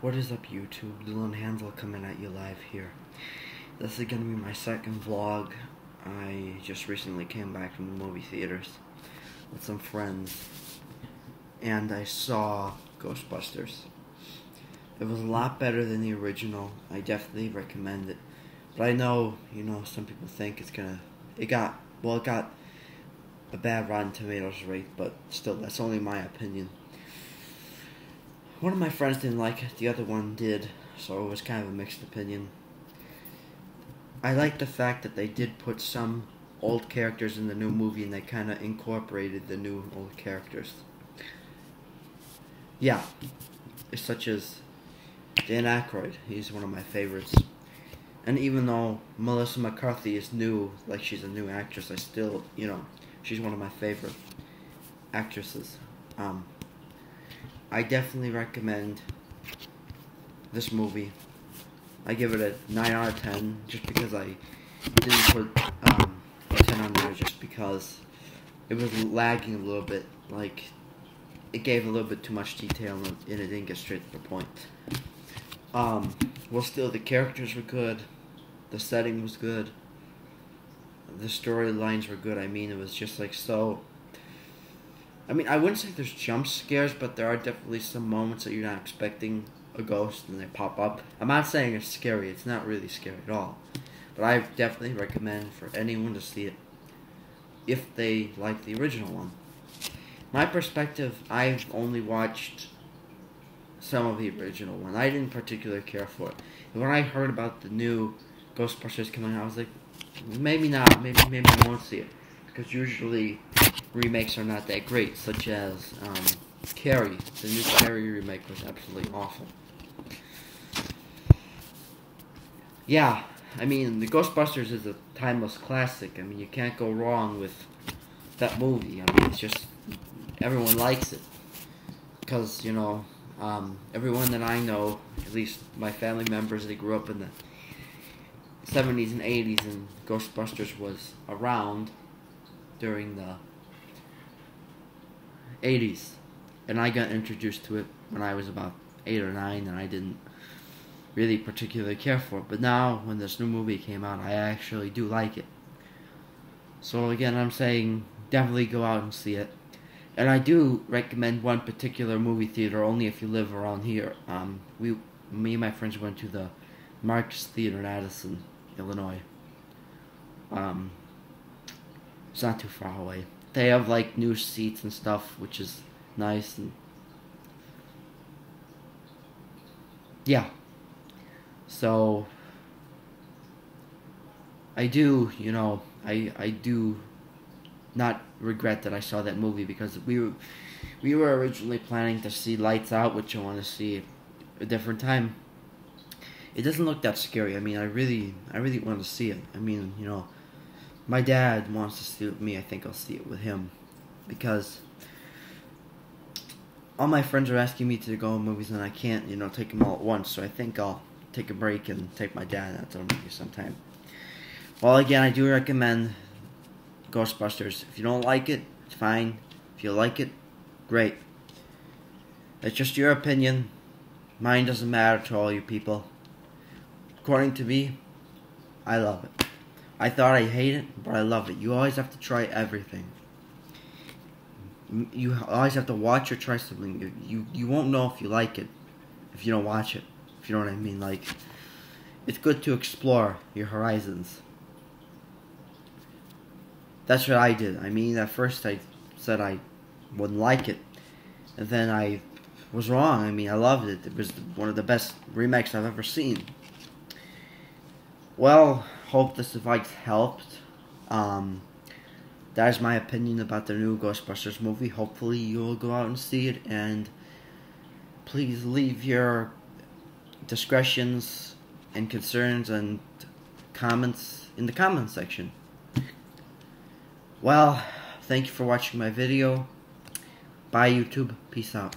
What is up YouTube? Dylan Hanzel coming at you live here. This is gonna be my second vlog. I just recently came back from the movie theaters with some friends and I saw Ghostbusters. It was a lot better than the original. I definitely recommend it. But I know, you know, some people think it's gonna it got well it got a bad Rotten Tomatoes rate, but still that's only my opinion. One of my friends didn't like it, the other one did, so it was kind of a mixed opinion. I like the fact that they did put some old characters in the new movie and they kind of incorporated the new old characters. Yeah, such as Dan Aykroyd, he's one of my favorites. And even though Melissa McCarthy is new, like she's a new actress, I still, you know, she's one of my favorite actresses. Um, I definitely recommend this movie. I give it a 9 out of 10 just because I didn't put um, a 10 on there just because it was lagging a little bit. Like, it gave a little bit too much detail and it didn't get straight to the point. Um, well, still, the characters were good. The setting was good. The storylines were good. I mean, it was just like so I mean, I wouldn't say there's jump scares, but there are definitely some moments that you're not expecting a ghost and they pop up. I'm not saying it's scary. It's not really scary at all. But I definitely recommend for anyone to see it if they like the original one. My perspective, I've only watched some of the original one. I didn't particularly care for it. And when I heard about the new Ghostbusters coming out, I was like, maybe not. Maybe maybe I won't see it because usually remakes are not that great, such as um, Carrie. The new Carrie remake was absolutely awful. Yeah, I mean, the Ghostbusters is a timeless classic. I mean, you can't go wrong with that movie. I mean, it's just everyone likes it because you know um, everyone that I know, at least my family members, they grew up in the 70s and 80s, and Ghostbusters was around during the 80s. And I got introduced to it when I was about 8 or 9, and I didn't really particularly care for it. But now, when this new movie came out, I actually do like it. So, again, I'm saying definitely go out and see it. And I do recommend one particular movie theater only if you live around here. Um, we, me and my friends went to the Marx Theater in Addison, Illinois. Um, it's not too far away. They have like new seats and stuff, which is nice and yeah. So I do, you know, I I do not regret that I saw that movie because we were we were originally planning to see Lights Out, which I want to see a different time. It doesn't look that scary. I mean, I really I really want to see it. I mean, you know, my dad wants to see it with me. I think I'll see it with him because all my friends are asking me to go to movies and I can't, you know, take them all at once. So I think I'll take a break and take my dad out to a movie sometime. Well, again, I do recommend Ghostbusters. If you don't like it, it's fine. If you like it, great. It's just your opinion. Mine doesn't matter to all you people. According to me, I love it. I thought I hate it, but I love it. You always have to try everything. You always have to watch or try something. You, you you won't know if you like it if you don't watch it. If you know what I mean. Like it's good to explore your horizons. That's what I did. I mean, at first I said I wouldn't like it, and then I was wrong. I mean, I loved it. It was one of the best remakes I've ever seen. Well, hope this advice helped. Um, that is my opinion about the new Ghostbusters movie. Hopefully, you'll go out and see it, and please leave your discretions and concerns and comments in the comments section. Well, thank you for watching my video. Bye, YouTube. Peace out.